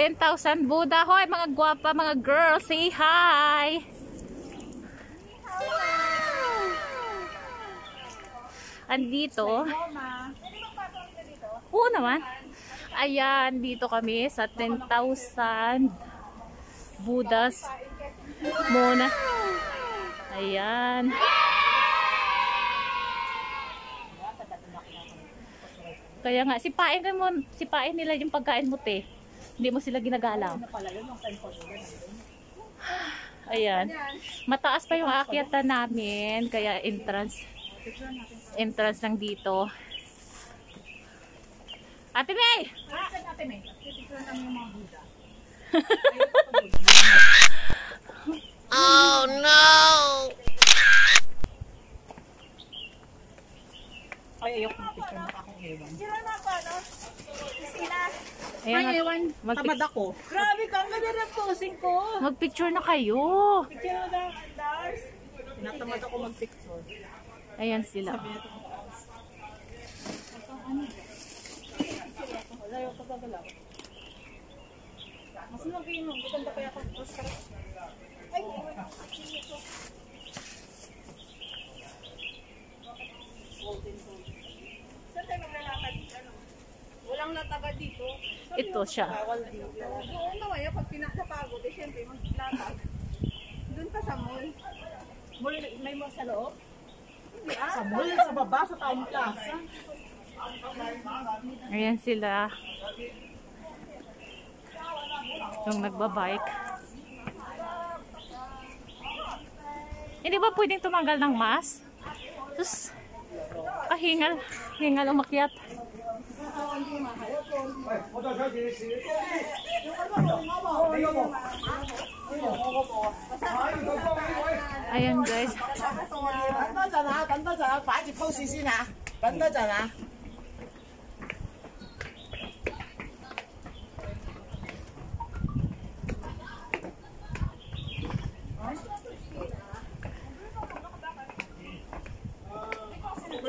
10,000 Buddha. Hoy, mga gwapa, mga girls, say hi! Andito. Oo naman. Ayan, dito kami sa 10,000 Buddhas. Muna. Ayan. Kaya nga, sipain mo, sipain nila yung pagkain mo, te. Hindi mo sila ginagalang. Ayan. Mataas pa yung aakyatan namin, kaya entrance entrance lang dito. Ate May! Ate May, pipicture namin yung mga Buddha. Oh no! Ay, ayoko ng picture na akong ewan. Ayan, Ay, ewan. mag- Tamad ako. Grabe ka, ang ganda ng posing ko. magpicture na kayo. Picture na lang, Lars. Tinatamad ako mag-picture. Ayan sila. Wala yung pagkagalaw. Mas mag-inom, maganda kaya ako. Ay, Saan tayo maglalakad? Ano? Walang nataga dito. Ito siya. Bawal dito. Oo naman, yung pag pinapagod, eh, syempre, maglatag. Doon ka sa mall. Mall, may mall sa loob? Ah. Sa mall, sa baba, sa town plaza. Ayan sila. Yung nagbabike. Hindi ba pwedeng tumanggal ng mask? Tapos, kahingal, hingal umakyat. Ayan guys. 等多阵啊，等多阵啊，摆住 pose 先吓，等多阵啊。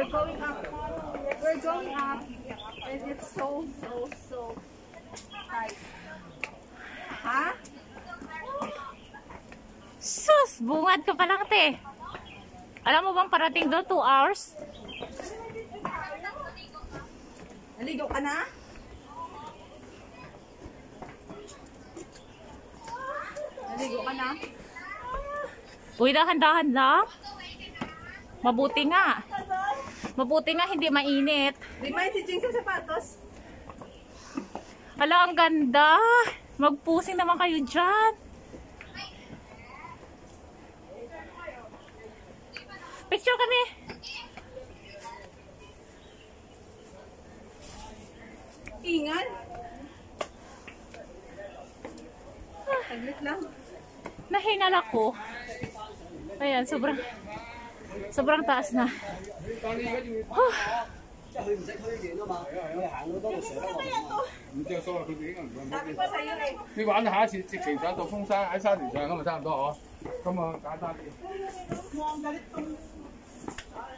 We're going up. We're going up. And it's so, so, so tight. Ha? Sus, bungad ka pa lang, te. Alam mo bang parating doon 2 hours? Naligaw ka na? Naligaw ka na? Uy, dahan-dahan lang. Mabuti nga. Mabuti nga hindi mainit. Remind si Jing sa sapatos. Hala, ang ganda. Magpusing naman kayo dyan. Picture kami. Ingan. Saglit lang. Nahingal ako. Ayan, sobrang sobrang taas na. Huh. 唔着数啊！佢哋已经唔想 Sabi ko sa'yo eh. 你玩下一次直情上到风山喺沙田上咁咪差唔多嗬，咁啊简单啲。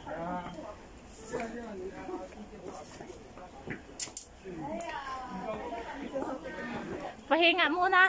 系啊。 Pahinga muna.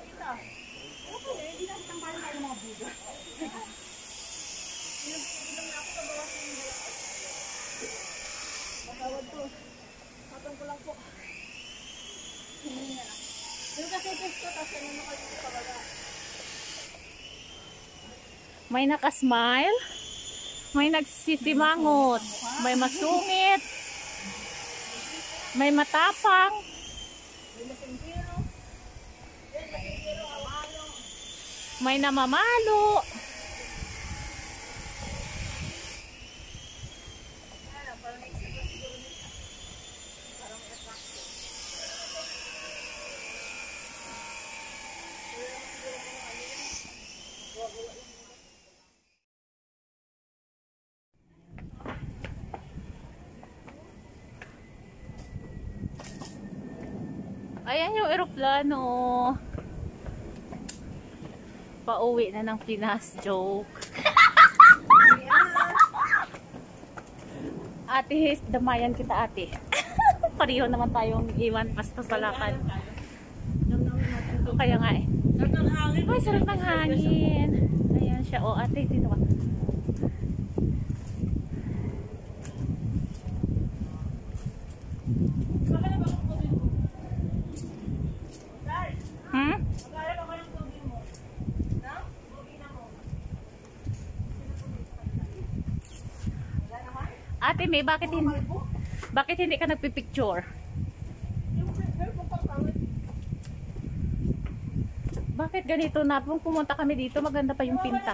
May nakasmile. May nagsisimangot. May masungit. May matapang. May namamalo. Ayan yung eroplano. Pauwi na ng Pinas. Joke. ate, damayan kita ate. Pareho naman tayong iwan basta sa lakad. Kaya nga eh. Ay, sarap ng hangin. Ayan siya. O, ate, dito ka. Ate May, bakit hindi, bakit hindi ka nagpipicture? Bakit ganito na? Kung pumunta kami dito, maganda pa yung pinta.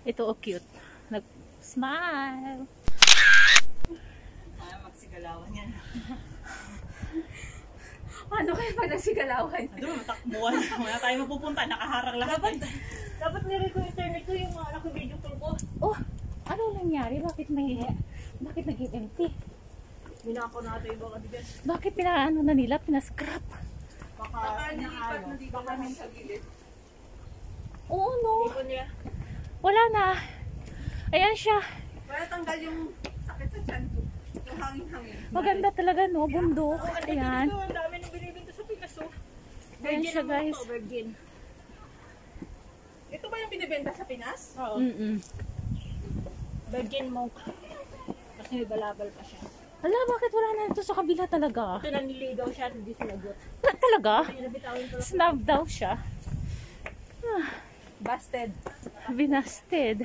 Ito oh cute. Nag-smile. Ah, magsigalawan yan. Ano kayo pag nagsigalawan? Doon, matakbuhan. Wala tayo mapupunta. Nakaharang lahat. Dapat, dapat nire ko internet ko yung mga anak ko video call ko. Oh, ano nangyari? Bakit may... Bakit naging empty? Minako natin yung mga diyan. Bakit pinaano na nila? Pinascrap? Baka, nilipat na dito namin sa gilid. Oo, no. Ipon niya. Wala na. Ayan siya. Wala tanggal yung sakit sa tiyan ko. Yung hangin-hangin. Maganda talaga, no? Bundok. Ayan. Ito, ang dami nang binibinto sa Pinas, oh. Ayan siya, guys. virgin. Ito ba yung binibenta sa Pinas? Oo. Mm-mm. Virgin monk. Kasi may balabal pa siya. Hala, bakit wala na ito sa kabila talaga? Ito naniligaw siya at hindi sinagot. Na, talaga? Snub daw siya. Busted. Binasted.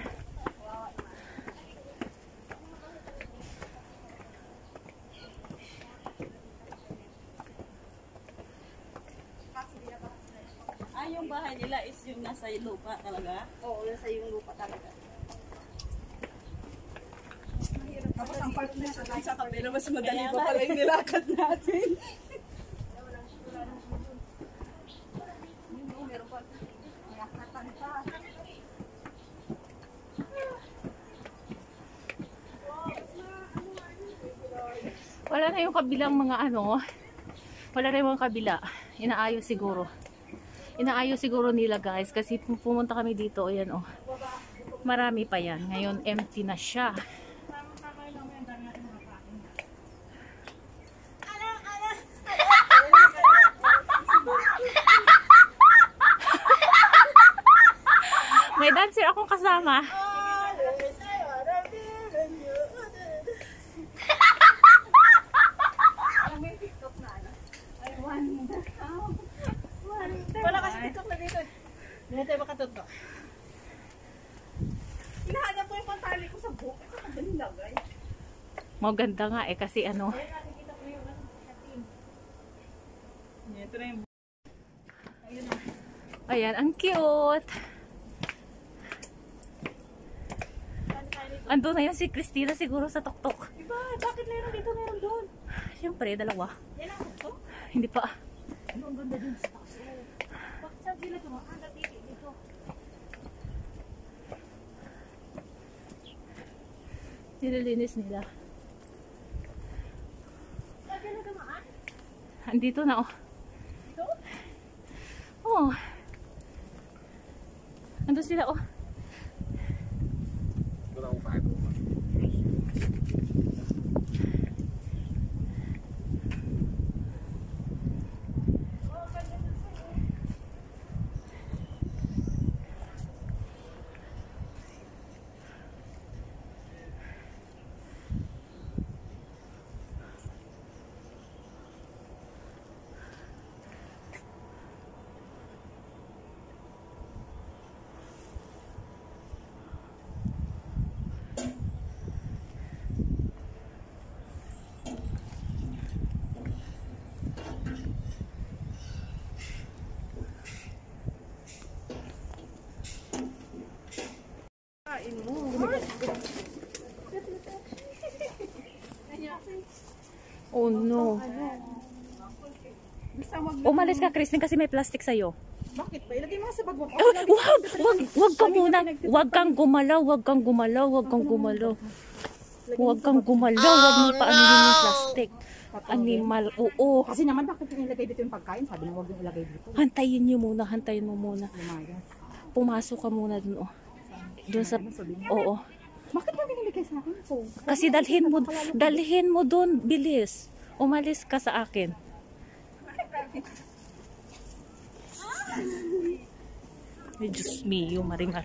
Ah, yung bahay nila is yung nasa lupa talaga? Oo, nasa yung lupa talaga. Tapos ang part na sa sa kabila, mas madali pa pala yung nilakad natin. Meron pa. Nakatan pa. Wala na yung kabilang mga ano. Wala na yung kabila. Inaayos siguro. Inaayos siguro nila guys. Kasi pum- pumunta kami dito. Ayan oh. Marami pa yan. Ngayon empty na siya. May dancer akong kasama. Wala kasi tiktok na dito. Hindi tayo makatutok. Hinahanap ko yung pantali ko sa buhok. Ito na ba nilagay? Maganda nga eh kasi ano. Ayan, ang cute. Ando na yun si Christina siguro sa tuktok. Diba? Bakit meron dito, meron doon? Siyempre, dalawa. Yan ang gusto. Hindi pa. Ano ang ganda dun sa taas? Bakit saan sila tumaan? Dati dito. Nililinis nila. Saan sila tumaan? Andito na oh. Dito? Oh. Ando sila oh. Oh no. Umalis ka, Kristen, kasi may plastic sa'yo. Bakit ba? Ilagay mo sa bag mo. Oh, wag, wag, wag ka muna. Wag kang gumalaw, wag kang gumalaw, wag kang gumalaw. Wag kang gumalaw, wag mo pa yung plastic. Animal, oo. Kasi naman bakit yung ilagay dito yung pagkain? Sabi na huwag yung ilagay dito. Hantayin niyo muna, hantayin mo muna. Pumasok ka muna dun, oh. Dun sa, oo. Bakit ba binibigay sa akin? Kasi dalhin mo, dalhin mo dun, bilis. Umalis ka sa akin. Ay, Diyos mio, maringal.